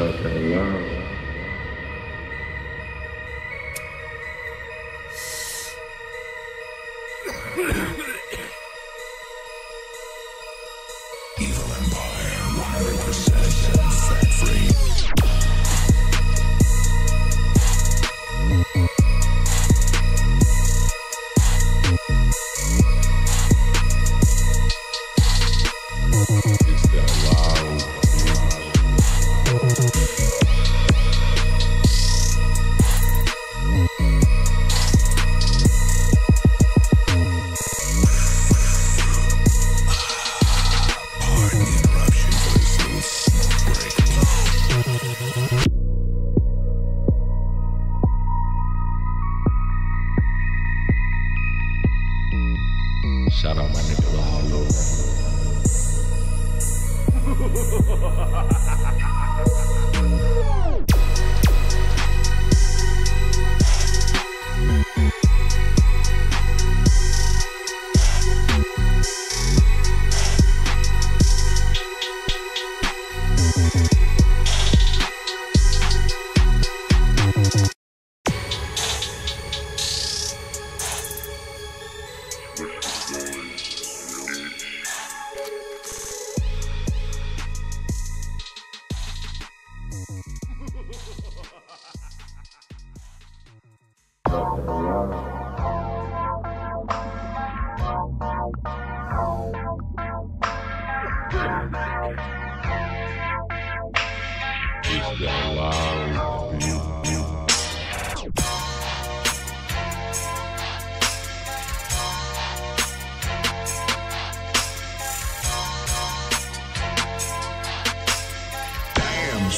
Loud. Evil Shout out my nigga Hollow.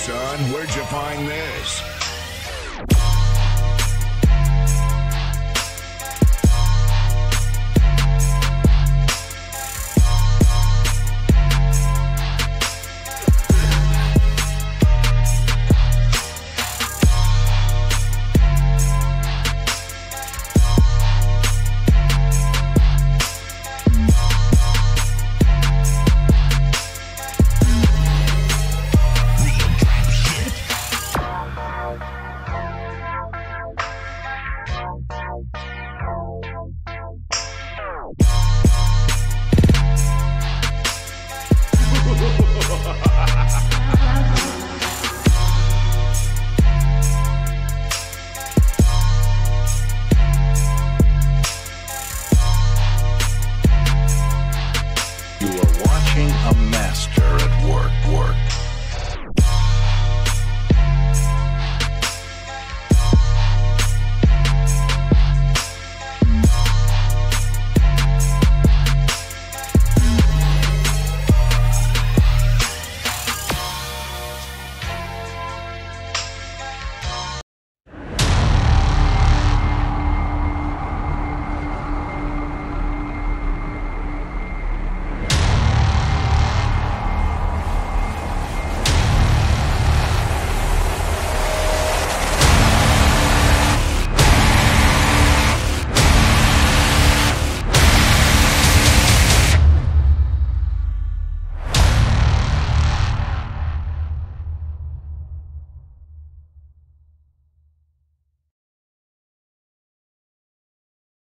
son, where'd you find this?